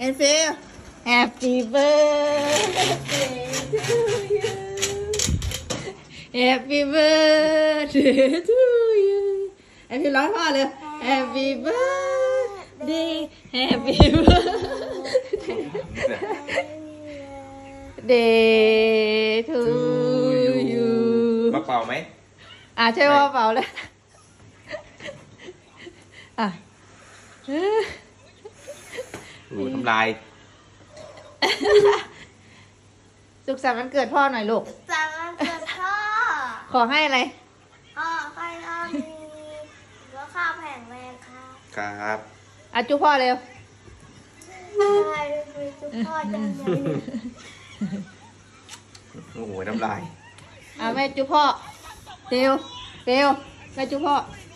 and feel happy birthday. To you happy birthday to you. Em feel nói hoa liền happy birthday happy birthday to you. bắt vào mấy à chơi hoa vào đấy à. ะใช่ว่าเปล่าเลยอะโอ้ทำลาย สุขสันต์วันเกิดพ่อหน่อยลูก จังมันเกิดพ่อขอให้อะไร พ่อใครก็มีแล้วข้าวแผงแรงค่ะครับ อาจุพ่อเร็วใช่ดูทุกพ่อจังเลยโอ้โห น้ำลาย อะแม่จุพ่อเตียวเตียวแม่จุพ่อพ